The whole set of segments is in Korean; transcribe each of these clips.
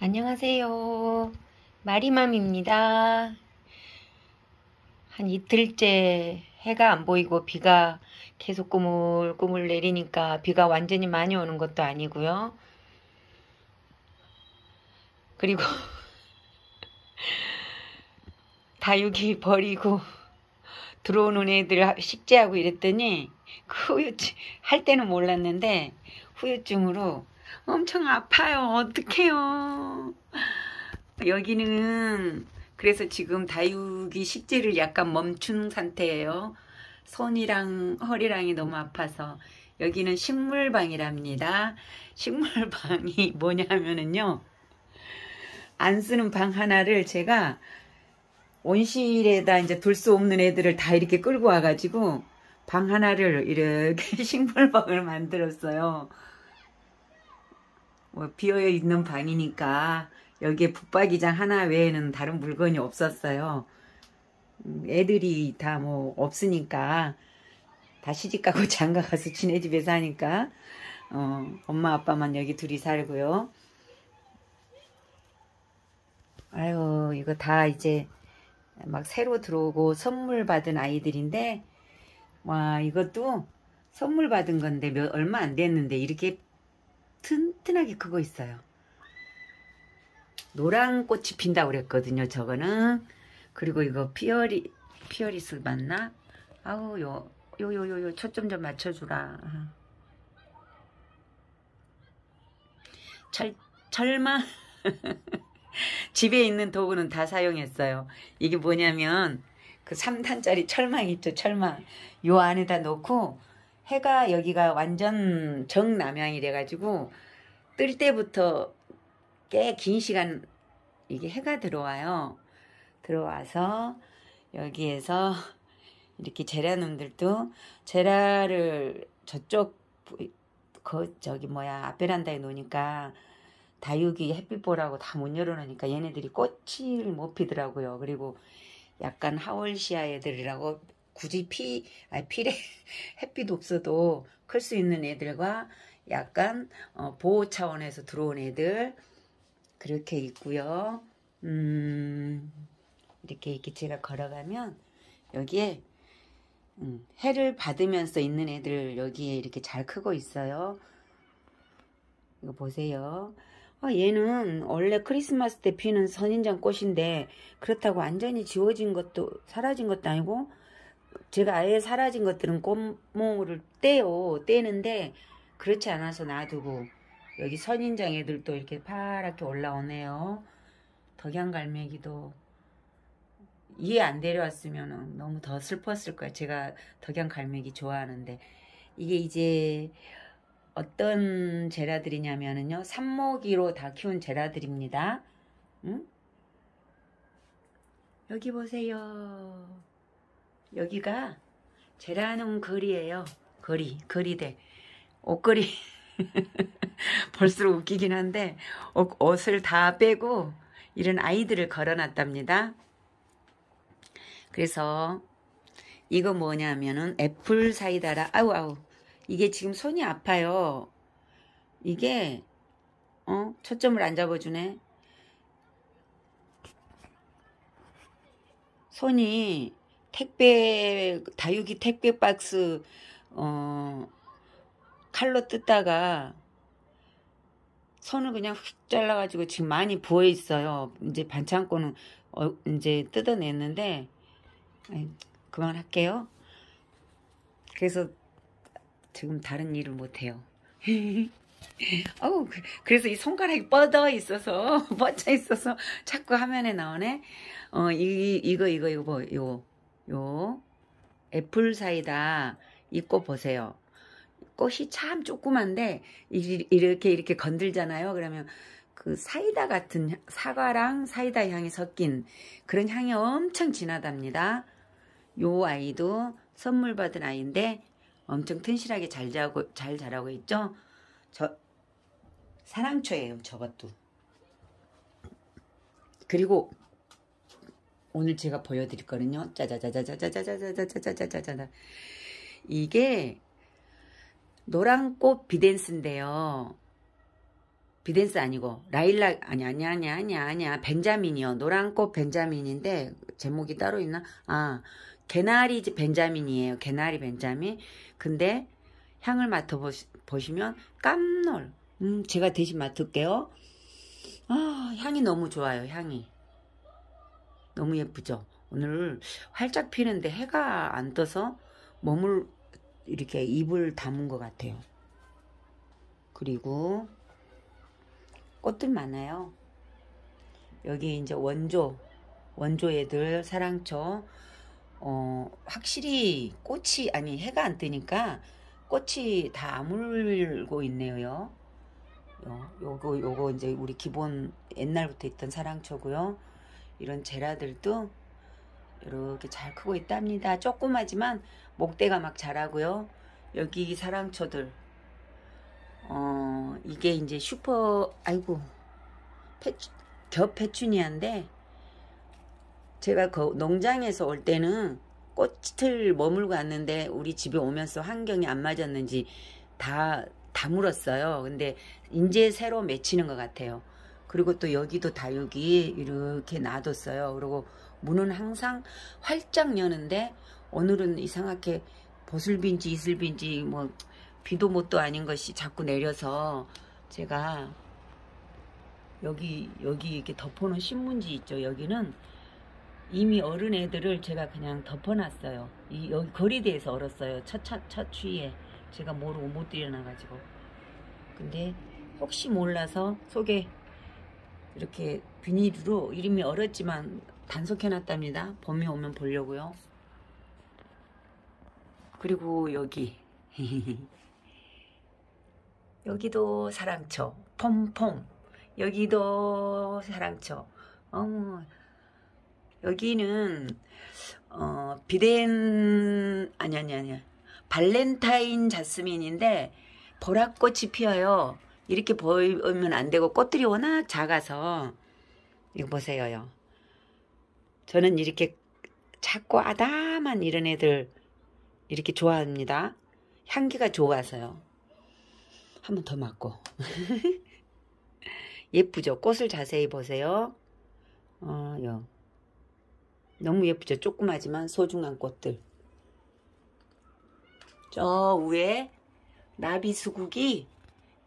안녕하세요. 마리맘입니다. 한 이틀째 해가 안 보이고 비가 계속 꾸물꾸물 내리니까 비가 완전히 많이 오는 것도 아니고요. 그리고 다육이 버리고 들어오는 애들 식재하고 이랬더니 그 후유증 할 때는 몰랐는데 후유증으로 엄청 아파요. 어떡해요. 여기는 그래서 지금 다육이 식재를 약간 멈춘 상태예요. 손이랑 허리랑이 너무 아파서 여기는 식물방이랍니다. 식물방이 뭐냐면은요. 안 쓰는 방 하나를 제가 온실에다 이제 둘수 없는 애들을 다 이렇게 끌고 와가지고 방 하나를 이렇게 식물방을 만들었어요. 뭐 비어 있는 방이니까 여기에 붙박이장 하나 외에는 다른 물건이 없었어요. 음, 애들이 다 뭐 없으니까 다 시집 가고 장가 가서 지네 집에 사니까 어, 엄마 아빠만 여기 둘이 살고요. 아유 이거 다 이제 막 새로 들어오고 선물 받은 아이들인데 와 이것도 선물 받은 건데 몇 얼마 안 됐는데 이렇게 튼튼하게 크고 있어요. 노란 꽃이 핀다고 그랬거든요. 저거는. 그리고 이거 피어리, 피어리스 맞나? 아우, 요, 요, 요, 요, 요, 초점 좀 맞춰주라. 철, 철망. 집에 있는 도구는 다 사용했어요. 이게 뭐냐면, 그 3단짜리 철망 있죠, 철망. 요 안에다 놓고, 해가 여기가 완전 정남향이 돼가지고 뜰 때부터 꽤 긴 시간 이게 해가 들어와요. 들어와서 여기에서 이렇게 제라놈들도 제라를 저쪽 그 저기 뭐야 앞베란다에 놓으니까 다육이 햇빛 보라고 다 못 열어놓으니까 얘네들이 꽃을 못 피더라고요. 그리고 약간 하월시아 애들이라고 굳이 피, 아니 피래, 햇빛 없어도 클 수 있는 애들과 약간 어, 보호 차원에서 들어온 애들 그렇게 있고요. 음, 이렇게 이렇게 제가 걸어가면 여기에 음, 해를 받으면서 있는 애들 여기에 이렇게 잘 크고 있어요. 이거 보세요. 아, 얘는 원래 크리스마스 때 피는 선인장 꽃인데 그렇다고 완전히 지워진 것도 사라진 것도 아니고 제가 아예 사라진 것들은 꽃몽을 떼요. 떼는데 그렇지 않아서 놔두고 여기 선인장 애들도 이렇게 파랗게 올라오네요. 덕양갈매기도 이해 안 데려왔으면 너무 더 슬펐을 거야. 제가 덕양갈매기 좋아하는데 이게 이제 어떤 제라들이냐면은요. 산모기로 다 키운 제라들입니다. 응? 여기 보세요. 여기가 제라는 거리예요. 거리, 거리대. 옷걸이. 볼수록 웃기긴 한데 옷, 을다 빼고 이런 아이들을 걸어놨답니다. 그래서 이거 뭐냐면은 애플 사이다라 아우 아우 이게 지금 손이 아파요. 이게 어 초점을 안 잡아주네. 손이 택배 다육이 택배 박스 어 칼로 뜯다가 손을 그냥 휙 잘라가지고 지금 많이 부어 있어요. 이제 반창고는 어, 이제 뜯어냈는데 그만할게요. 그래서 지금 다른 일을 못해요. 어우, 그, 그래서 이 손가락이 뻗어 있어서, 뻗쳐 있어서 자꾸 화면에 나오네. 어, 이, 이거, 이거, 이거, 뭐, 요, 요 애플 사이다 이 꽃 보세요. 꽃이 참 조그만데 이렇게 이렇게 건들잖아요. 그러면 그 사이다 같은 사과랑 사이다 향이 섞인 그런 향이 엄청 진하답니다. 요 아이도 선물 받은 아이인데 엄청 튼실하게 잘 자고 잘 자라고 있죠. 저 사랑초예요. 저것도. 그리고 오늘 제가 보여드릴 거는요. 짜자자자자자자자자자자자자자자 이게 노란꽃 비덴스인데요. 비덴스 아니고 라일락 아니 아니 아니 아니 아니야 벤자민이요 노란꽃 벤자민인데 제목이 따로 있나 아 개나리 벤자민이에요 개나리 벤자민 근데 향을 맡아 보시면 깜놀 음 제가 대신 맡을게요 아 향이 너무 좋아요 향이 너무 예쁘죠 오늘 활짝 피는데 해가 안 떠서 몸을 이렇게 입을 담은 것 같아요 그리고 꽃들 많아요. 여기 이제 원조, 원조 애들 사랑초, 어, 확실히 꽃이, 아니, 해가 안 뜨니까 꽃이 다 아물고 있네요. 요, 요거, 요거 이제 우리 기본 옛날부터 있던 사랑초고요. 이런 제라들도 이렇게 잘 크고 있답니다. 조그마지만 목대가 막 자라고요. 여기 사랑초들 어, 이게 이제 슈퍼, 아이고, 페추, 겹 페추니아인데, 제가 그 농장에서 올 때는 꽃을 머물고 왔는데, 우리 집에 오면서 환경이 안 맞았는지 다, 다 물었어요. 근데, 이제 새로 맺히는 것 같아요. 그리고 또 여기도 다육이 이렇게 놔뒀어요. 그리고 문은 항상 활짝 여는데, 오늘은 이상하게 보슬빈지 이슬빈지 뭐 비도 못도 아닌 것이 자꾸 내려서 제가 여기 여기 이렇게 덮어놓은 신문지 있죠. 여기는 이미 어른 애들을 제가 그냥 덮어놨어요. 이 여기 거리대에서 얼었어요. 첫첫 첫 추위에 제가 모르고 못 일어나가지고. 근데 혹시 몰라서 속에 이렇게 비닐로 이름이 얼었지만 단속해놨답니다. 봄이 오면 보려고요. 그리고 여기. 여기도 사랑초. 폼폼. 여기도 사랑초. 어 여기는 어 비덴 아니 아니 아니. 발렌타인 자스민인데 보랏꽃이 피어요 이렇게 보이면 안 되고 꽃들이 워낙 작아서 이거 보세요 저는 이렇게 작고 아담한 이런 애들 이렇게 좋아합니다 향기가 좋아서요 한 번 더 맞고 예쁘죠? 꽃을 자세히 보세요. 어, 요. 너무 예쁘죠? 조그마지만 소중한 꽃들. 저 위에 나비수국이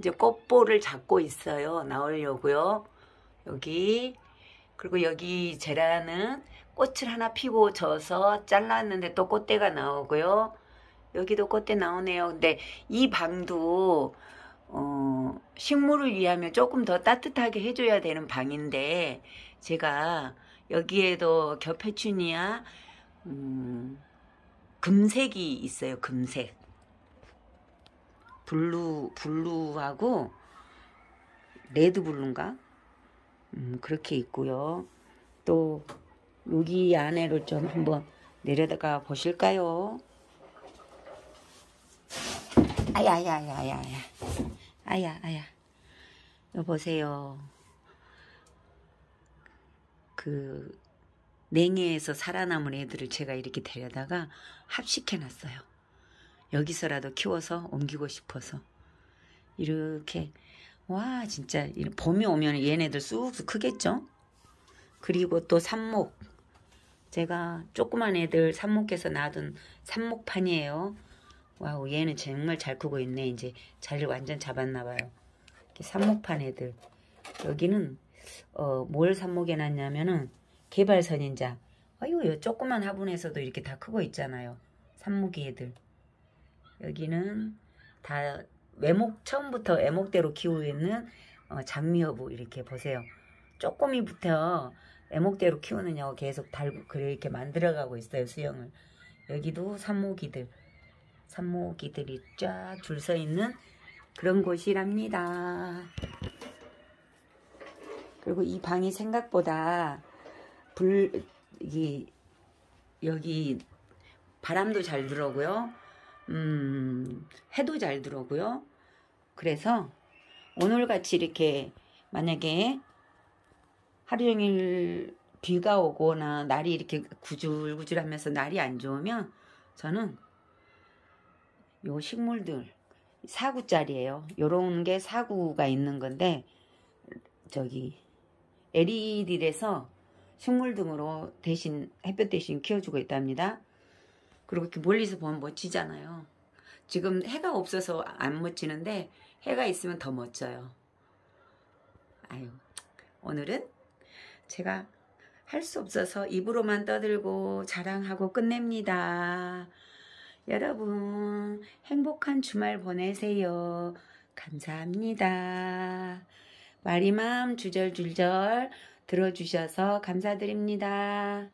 이제 꽃볼을 잡고 있어요. 나오려고요. 여기 그리고 여기 제라는 꽃을 하나 피고 져서 잘랐는데 또 꽃대가 나오고요. 여기도 꽃대 나오네요. 근데 이 방도 어, 식물을 위하면 조금 더 따뜻하게 해줘야 되는 방인데 제가 여기에도 겹페튜니아 음, 금색이 있어요. 금색 blue blue하고 red blue인가? 음, 그렇게 있고요. 또 여기 안에를 좀 한번 내려다가 보실까요? 아야야야야야. 아야 아야. 여보세요. 그 냉해에서 살아남은 애들을 제가 이렇게 데려다가 합식해 놨어요 여기서라도 키워서 옮기고 싶어서. 이렇게 와 진짜 봄이 오면 얘네들 쑥쑥 크겠죠? 그리고 또 삽목. 제가 조그만 애들 삽목해서 놔둔 삽목판이에요. 와우 얘는 정말 잘 크고 있네. 이제 자리를 완전 잡았나 봐요. 이렇게 삽목판 애들. 여기는 어, 뭘 삽목해 놨냐면은 게발선인장 아유 요 조그만 화분에서도 이렇게 다 크고 있잖아요. 삽목이 애들 여기는 다 외목 처음부터 외목대로 키우고 있는 어, 장미허브 이렇게 보세요 쪼꼬미부터 외목대로 키우느냐고 계속 달고 그렇게 만들어가고 있어요 수형을 여기도 삽목이들 산모기들이 쫙 줄 서 있는 그런 곳이랍니다. 그리고 이 방이 생각보다 불, 이, 여기 바람도 잘 들어오고요. 음, 해도 잘 들어오고요. 그래서 오늘같이 이렇게 만약에 하루 종일 비가 오거나 날이 이렇게 구줄구줄하면서 날이 안 좋으면 저는 요 식물들 사구짜리예요. 요런 게 사구가 있는 건데 저기 LED에서 식물 등으로 대신 햇볕 대신 키워주고 있답니다. 그리고 이렇게 멀리서 보면 멋지잖아요. 지금 해가 없어서 안 멋지는데 해가 있으면 더 멋져요. 아유, 오늘은 제가 할 수 없어서 입으로만 떠들고 자랑하고 끝냅니다. 여러분, 행복한 주말 보내세요. 감사합니다. 마리맘 주절주절 들어주셔서 감사드립니다.